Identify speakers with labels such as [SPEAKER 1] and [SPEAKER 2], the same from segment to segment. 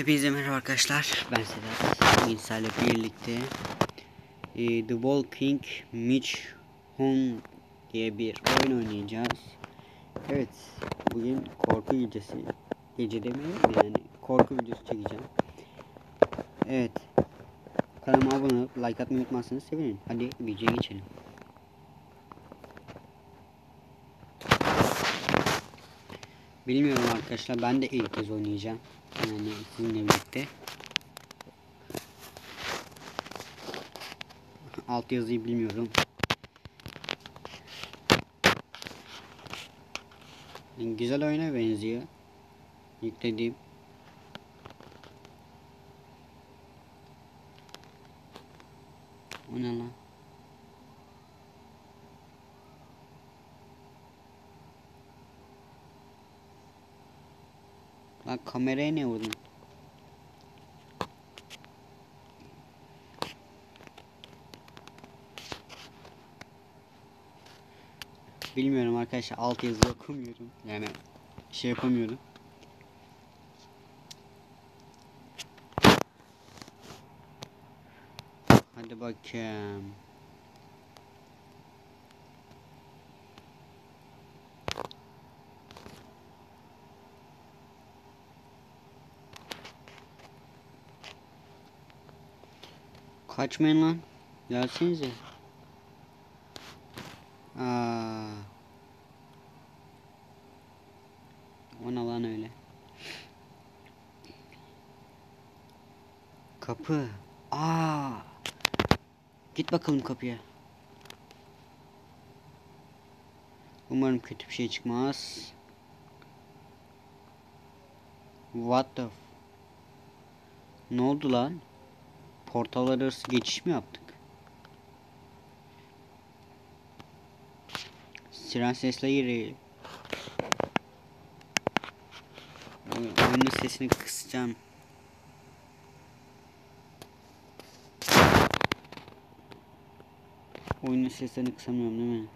[SPEAKER 1] Hepinize merhaba arkadaşlar. Ben Sedat. Bugün sizlerle birlikte e, The Walking Mitch Home diye bir oyun oynayacağız. Evet. Bugün korku gecesi. Gece demeyelim yani korku videosu çekeceğim. Evet. Kanalıma abone olup like atmayı unutmazsanız sevinirim. Hadi videoya geçelim. Bilmiyorum arkadaşlar ben de ilk kez oynayacağım. Yani sizinle birlikte. Alt yazıyı bilmiyorum. Yani güzel oyuna benziyor. Yüklediğim. O ne lan? Bak kameraya ne vurdun? Bilmiyorum arkadaşlar alt yazı okumuyorum. Yani şey yapamıyorum. Hadi bakayım. Kaçmayın lan. Gelsenize. Aa. O ne lan öyle? Kapı. Aa. Git bakalım kapıya. Umarım kötü bir şey çıkmaz. What the Ne oldu lan? Portallar arası geçiş mi yaptık? Siren sesle girelim. Oy- Oyunun sesini kısacağım. Oyunun seslerini kısamıyorum değil mi?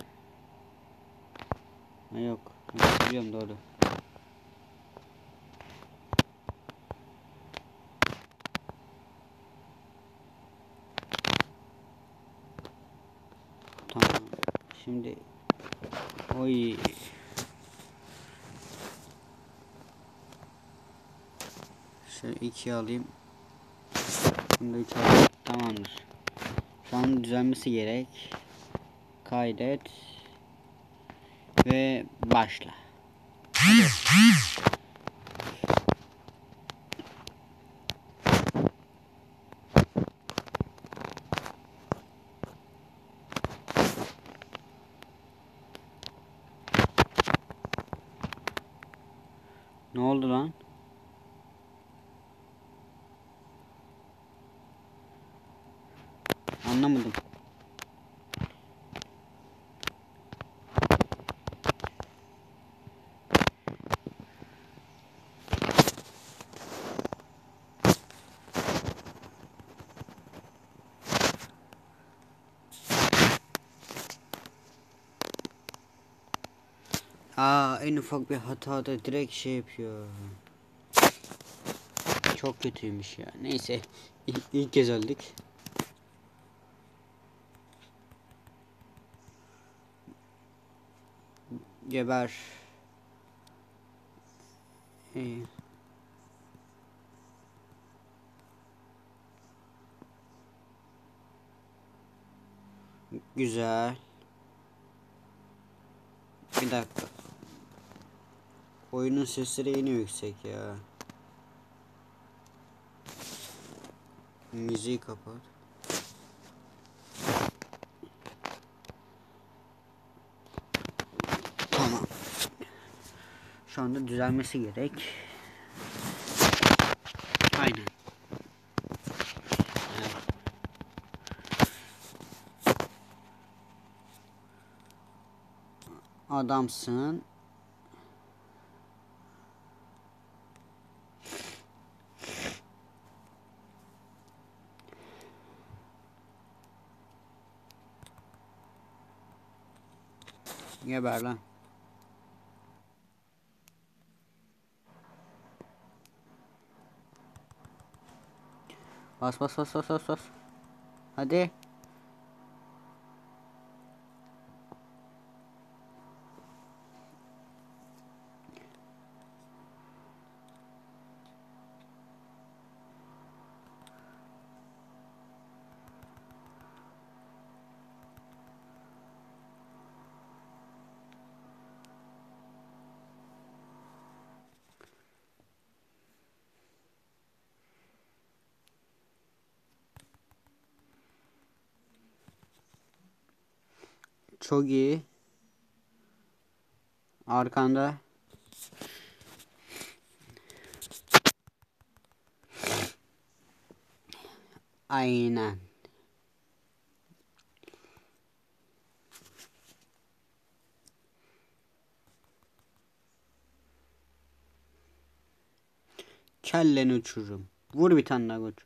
[SPEAKER 1] Ha yok. Biliyorum doğru. Tamam. Şimdi oy Şöyle iki alayım. Bunu da alayım. Tamamdır. Şu an düzelmesi gerek. Kaydet. Ve başla. Ne oldu lan? Anlamadım. Aa en ufak bir hatada direkt şey yapıyor. Çok kötüymüş ya. Neyse ilk, ilk kez öldük. Geber. İyi. Güzel. Bir dakika. Oyunun sesleri yine yüksek ya. Müziği kapat. Tamam. Şu anda düzelmesi gerek. Aynen. Adamsın. Geber lan. Bas bas bas bas bas bas. Hadi. Çok iyi. Arkanda. Aynen. Kelleni uçururum. Vur bir tane daha koç.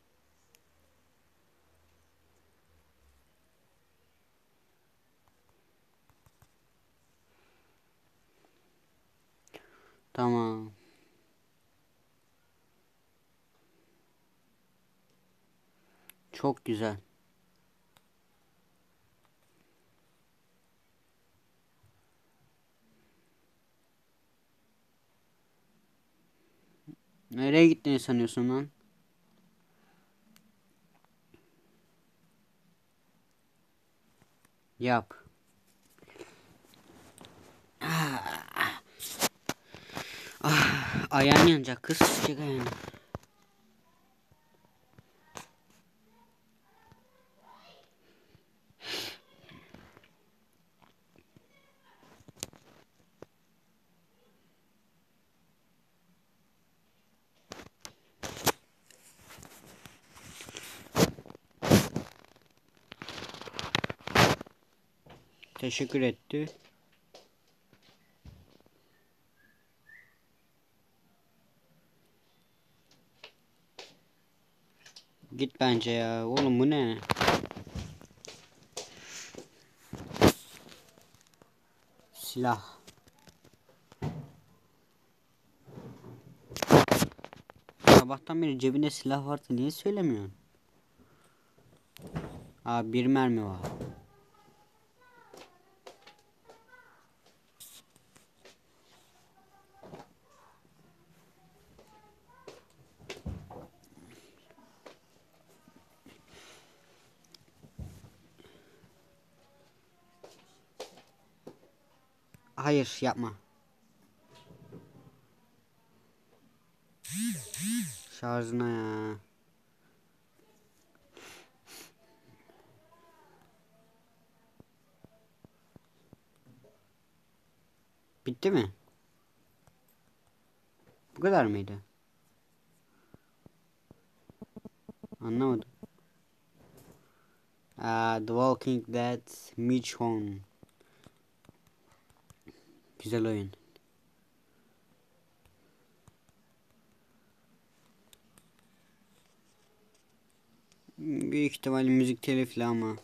[SPEAKER 1] Tamam. Çok güzel. Nereye gittiğini sanıyorsun lan? Yap. Ah, ah, ayağın yanacak kız sıcak ayağını. Teşekkür etti. Git bence ya. Oğlum bu ne? Silah. Sabahtan beri cebinde silah vardı. Niye söylemiyorsun? Aa bir mermi var. Hayır yapma. Şarjına ya. Bitti mi? Bu kadar mıydı? Anlamadım. Aa, The Walking Dead Mitch Home. Güzel oyun. Büyük ihtimal müzik telifli ama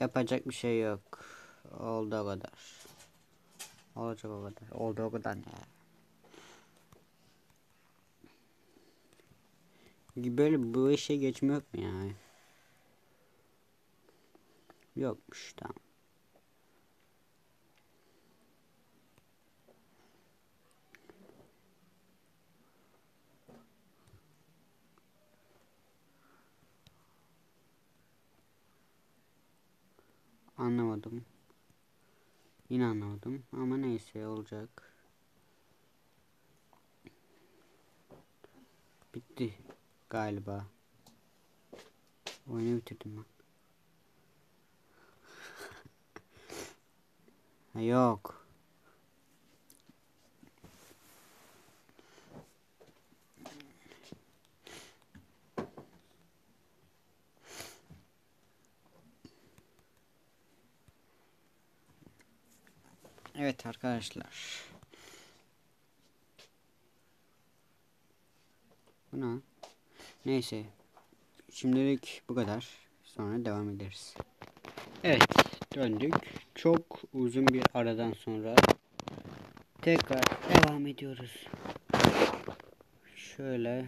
[SPEAKER 1] yapacak bir şey yok. Oldu o kadar. Olacak o kadar. Oldu o kadar ne? Böyle bu işe geçme yok mu ya? Yokmuş tamam. Anlamadım. Yine anlamadım ama neyse olacak. Bitti galiba. Oyunu bitirdim ben. ha, yok. Evet arkadaşlar. Buna neyse. Şimdilik bu kadar. Sonra devam ederiz. Evet döndük. Çok uzun bir aradan sonra tekrar devam ediyoruz. Şöyle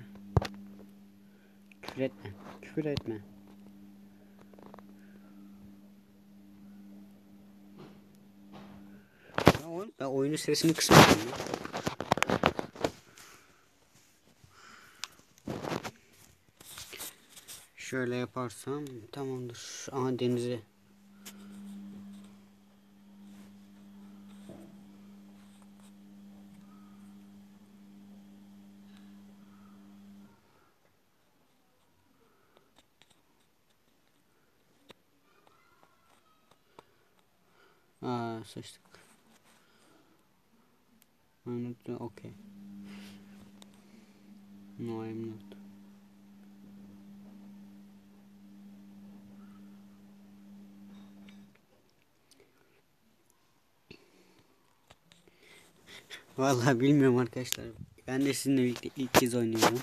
[SPEAKER 1] Küfür etme. Küfür etme. Ya oyunun sesini ya. Şöyle yaparsam tamamdır. Aha denize. Aa sıçtık. I'm not okay. No, I'm not. Vallahi bilmiyorum arkadaşlar. Ben de sizinle birlikte ilk kez oynuyorum.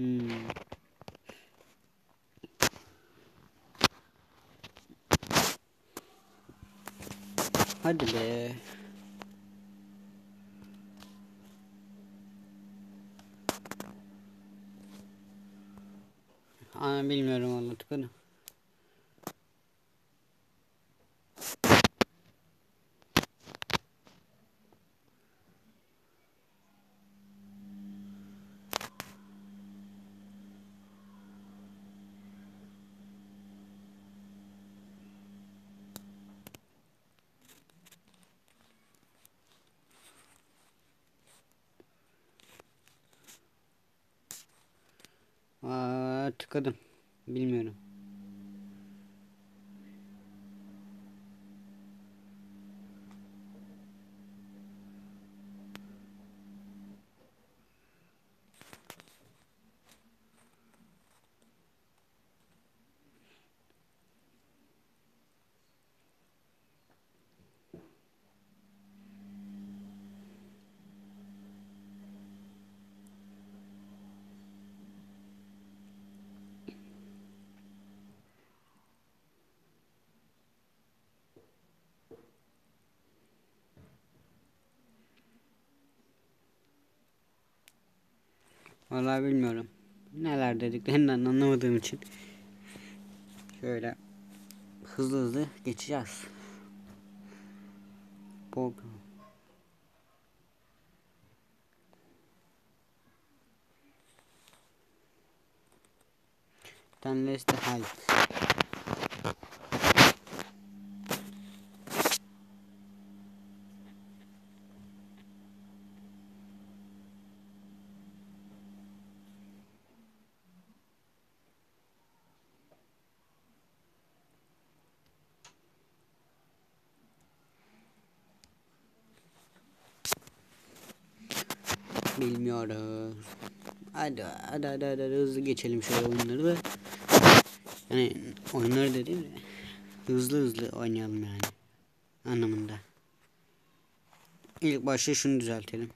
[SPEAKER 1] Hmm. Hadi be. Aa, bilmiyorum valla tıkadım. Bilmiyorum. Vallahi bilmiyorum. Neler dediklerinden anlamadığım için. Şöyle hızlı hızlı geçeceğiz. Bol. Then let's the height. Bilmiyoruz. Hadi hadi hadi, hadi, hızlı geçelim şöyle oyunları da. Yani oyunları dediğim de hızlı hızlı oynayalım yani. Anlamında. İlk başta şunu düzeltelim.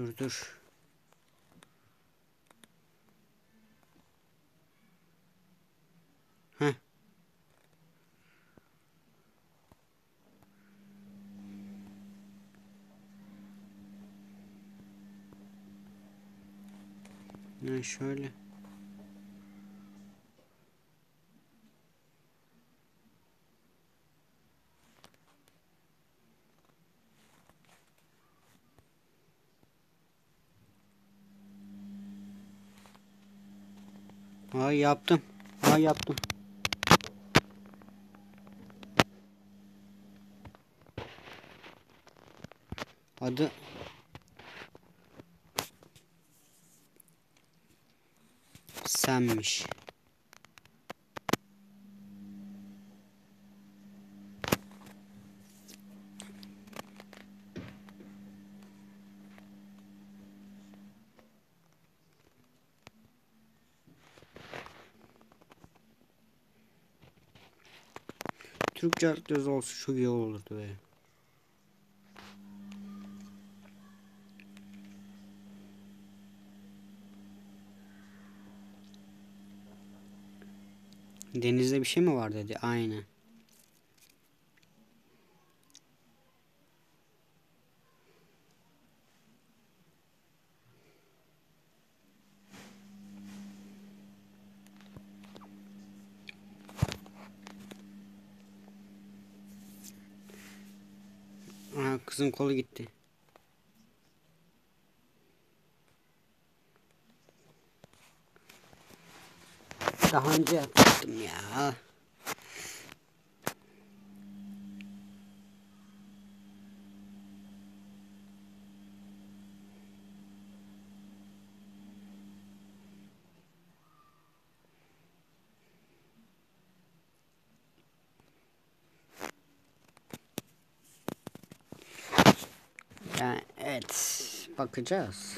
[SPEAKER 1] Dur. Heh. Ne şöyle. Ay yaptım. Ay yaptım. Adı senmiş. Türkçe altyazı olsa çok iyi olurdu be. Denizde bir şey mi var dedi. Aynen. Aha, kızın kolu gitti. Daha önce yapmıştım ya. Yani evet bakacağız.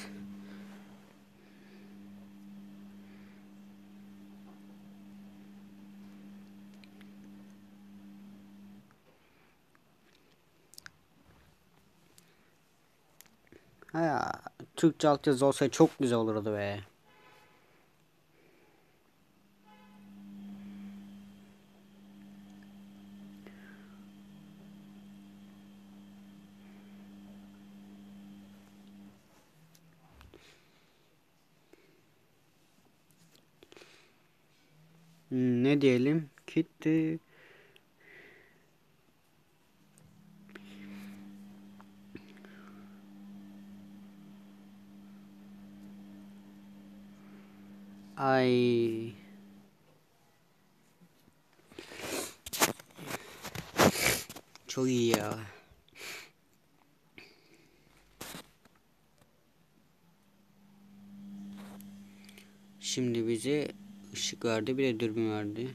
[SPEAKER 1] Ha, Türkçe altyazı olsa çok güzel olurdu be. Ne diyelim? Gitti. Ay. Çok iyi ya. Şimdi bize verdi bir de dürbün verdi.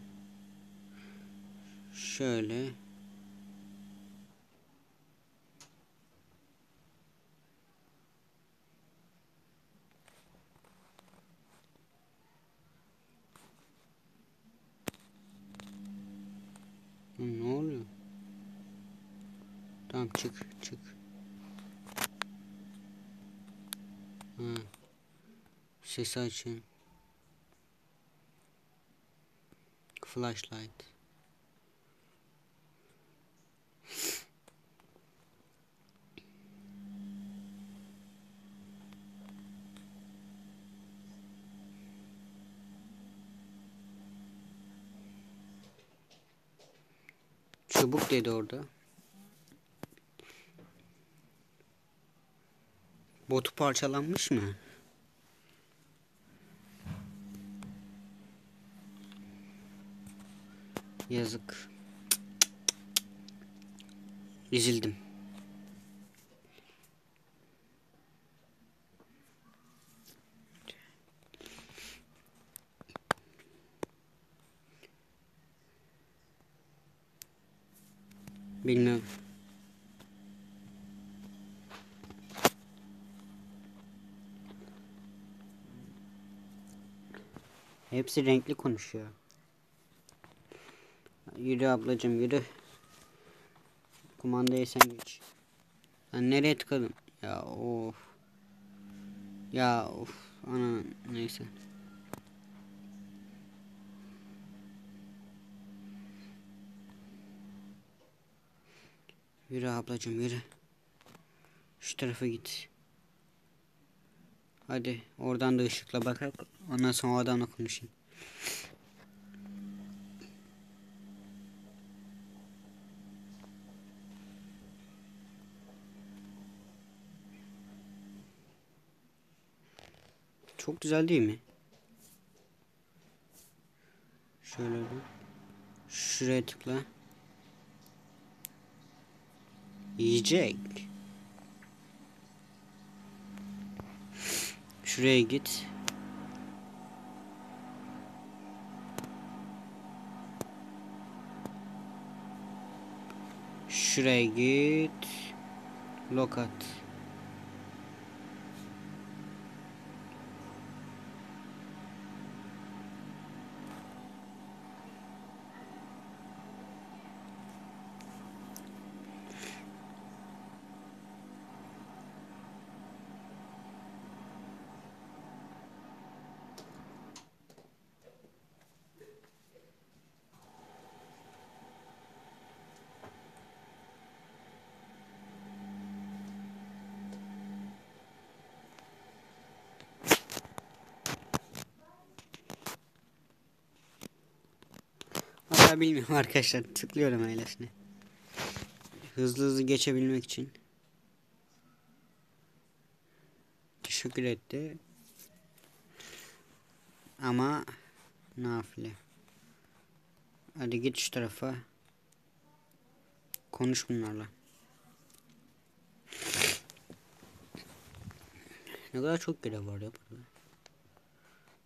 [SPEAKER 1] Şöyle. Ne oluyor? Tamam çık çık. Ha. Sesi açın. Flashlight. Çubuk dedi orada. Botu parçalanmış mı? Yazık. Üzüldüm. Bilmem. Hepsi renkli konuşuyor. Yürü ablacım yürü. Kumandayı sen geç. Ben nereye tıkladım? Ya of. Ya of. Ana neyse. Yürü ablacım yürü. Şu tarafa git. Hadi oradan da ışıkla bakar. Ondan sonra adamla konuşayım. Çok güzel değil mi? Şöyle bir. Şuraya tıkla. Yiyecek. Şuraya git. Şuraya git. Lokat. Bilmiyorum arkadaşlar. Tıklıyorum öylesine. Hızlı hızlı geçebilmek için. Teşekkür etti. Ama nafile. Hadi git şu tarafa. Konuş bunlarla. Ne kadar çok görev var ya burada.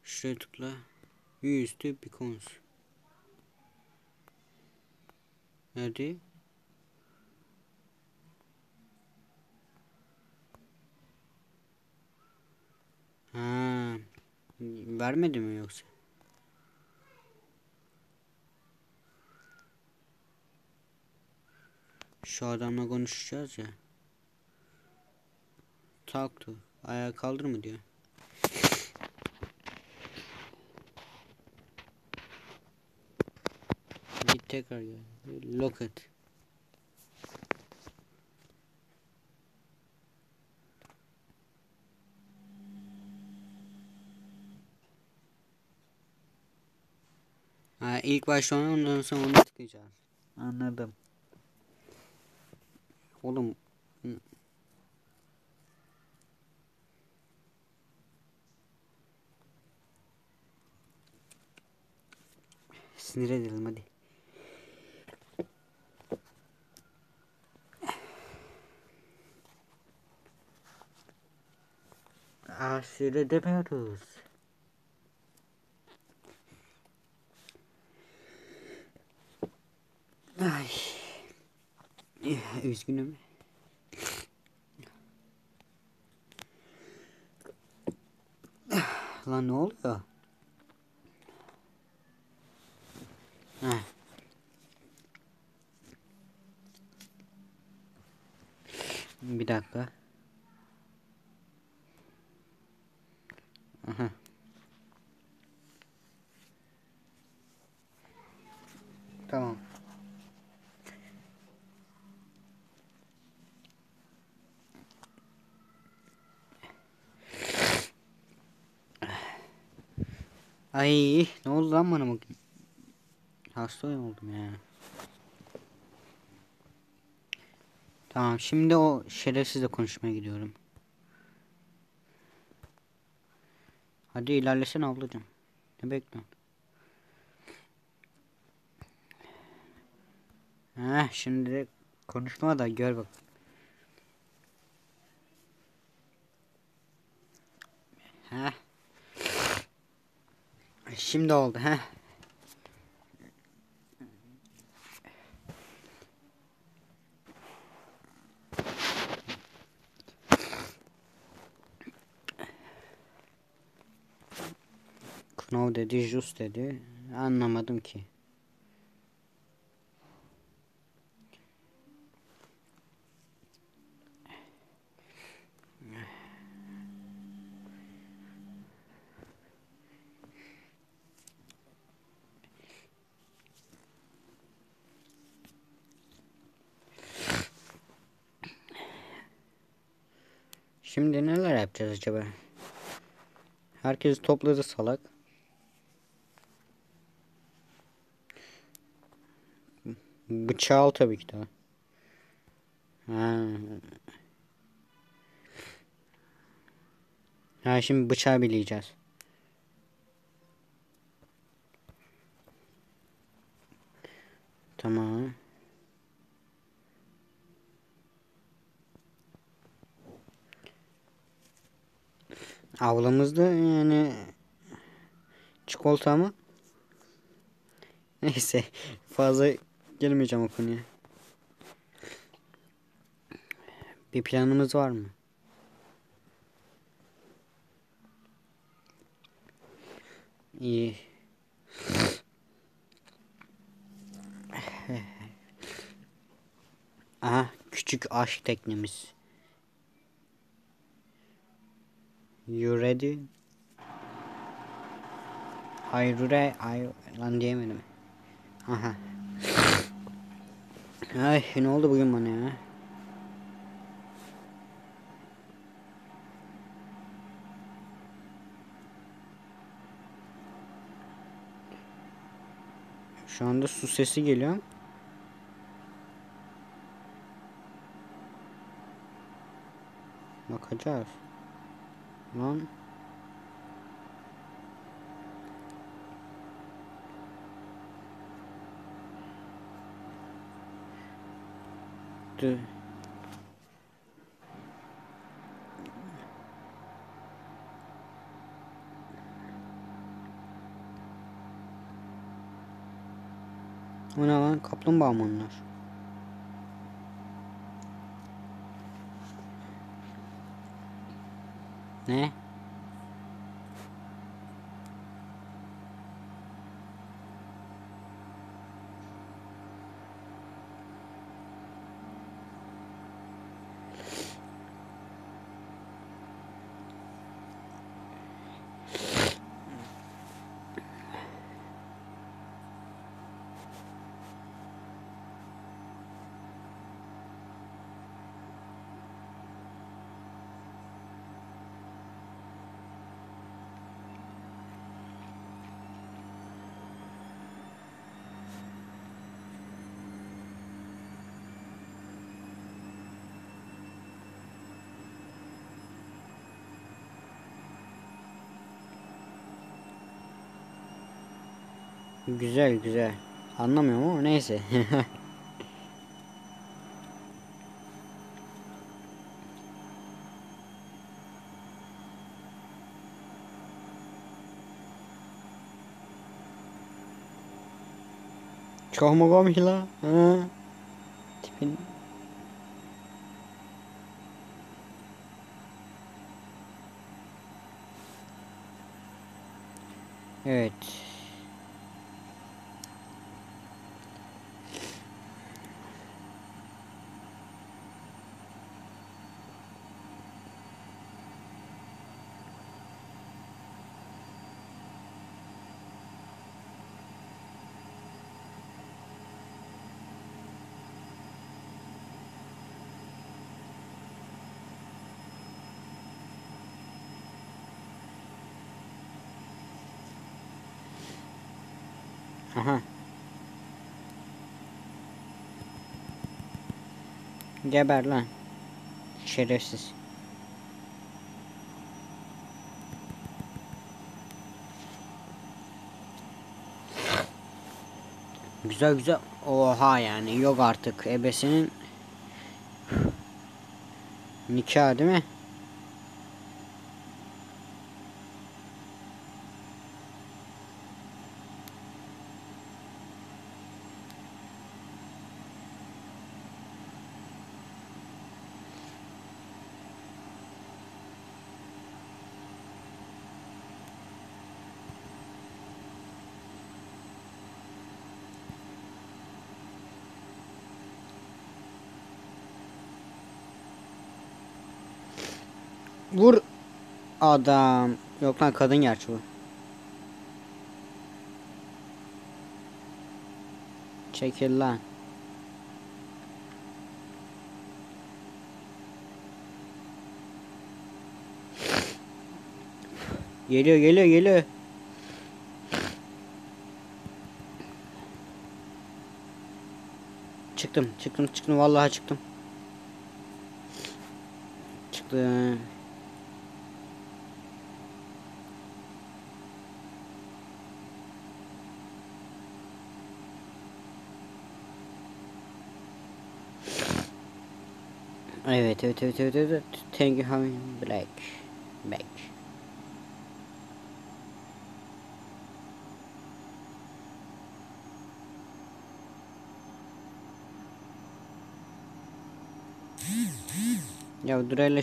[SPEAKER 1] Şuraya tıkla. Yüzüstü beacons. Nerede? Ha, vermedi mi yoksa? Şu adamla konuşacağız ya. Talk to. Ayağa kaldır mı diyor. Git tekrar gel. Look at. Ha, ilk başta onu ondan sonra onu tıklayacağız. Anladım. Oğlum Sinir edelim hadi. Aa sinir edemiyoruz. Ay. Üzgünüm. Lan ne oluyor? Heh. Bir dakika. Aha. Tamam. Ay ne oldu lan bana bugün? Hasta oldum ya. Tamam şimdi o şerefsizle konuşmaya gidiyorum. Hadi ilerlesene ablacığım. Ne bekliyorsun? Heh şimdi de konuşma da gör bak. Heh. Şimdi oldu heh. Knov dedi, Jus dedi. Anlamadım ki. Şimdi neler yapacağız acaba? Herkes topladı salak. Bıçağı al tabii ki de. Ha. Ha şimdi bıçağı bileyeceğiz. Tamam. Avlamızda yani çikolata mı? Neyse fazla girmeyeceğim o konuya. Bir planımız var mı? İyi. Aha küçük aşk teknemiz. You ready? Hayır ay lan diyemedim. Aha. Ay ne oldu bugün bana ya? Şu anda su sesi geliyor. Bakacağız. Lan. Dur. O ne lan? Kaplumbağa mı onlar? Ne? Güzel güzel. Anlamıyorum ama neyse. Çok mu komik la? Tipin... Evet. Aha. Geber lan. Şerefsiz. Güzel güzel. Oha yani yok artık ebesinin nikah değil mi? Vur adam. Yok lan kadın gerçi bu. Çekil lan. Geliyor geliyor geliyor. Çıktım çıktım çıktım vallahi çıktım. Çıktım. Evet evet evet evet evet. Thank you having black back. Ya dur hele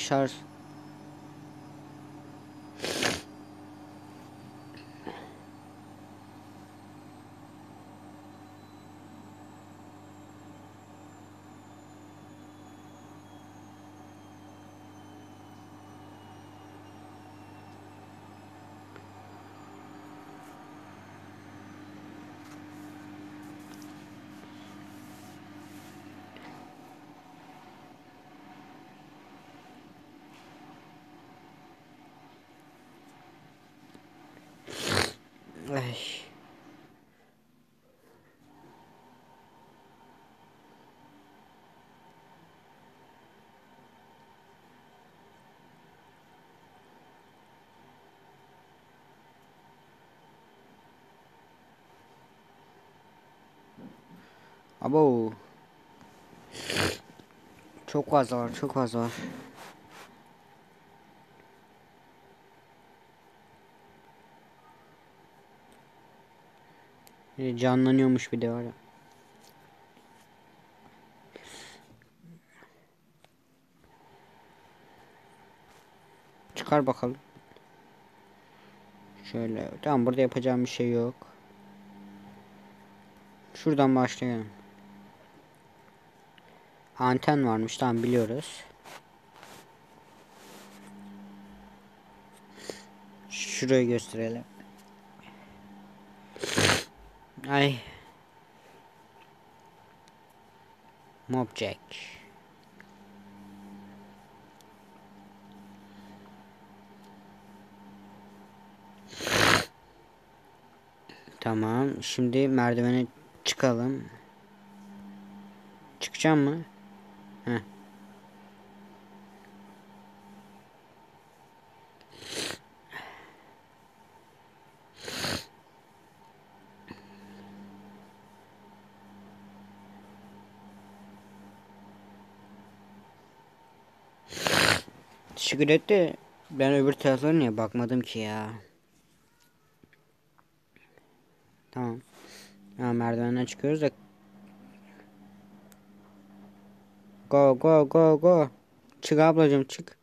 [SPEAKER 1] 哎。阿、啊、不，车快走，车快走。Canlanıyormuş bir de var ya. Çıkar bakalım. Şöyle. Tamam burada yapacağım bir şey yok. Şuradan başlayalım. Anten varmış tamam biliyoruz. Şurayı gösterelim. Ay. Mobjack. Tamam. Şimdi merdivene çıkalım. Çıkacağım mı? Heh. Teşekkür et de ben öbür taraflara niye bakmadım ki ya. Tamam. Ha, merdivenden çıkıyoruz da. Go go go go. Çık ablacığım çık.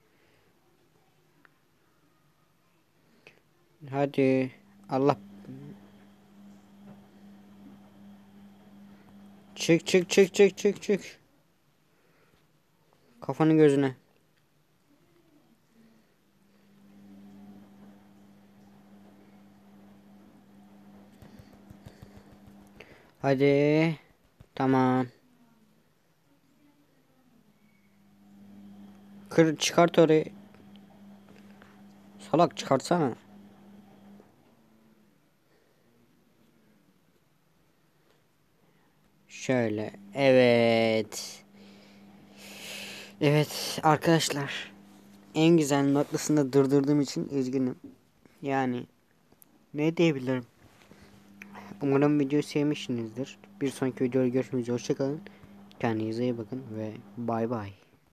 [SPEAKER 1] Hadi. Allah. Çık çık çık çık çık çık. Kafanı gözüne. Hadi. Tamam. Kır çıkart orayı. Salak çıkartsana. Şöyle. Evet. Evet arkadaşlar. En güzel noktasında durdurduğum için üzgünüm. Yani ne diyebilirim? Umarım videoyu sevmişsinizdir. Bir sonraki videoda görüşmek üzere. Hoşçakalın. Kendinize iyi bakın ve bay bay.